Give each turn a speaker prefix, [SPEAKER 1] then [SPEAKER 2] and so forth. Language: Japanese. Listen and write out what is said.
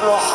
[SPEAKER 1] あ!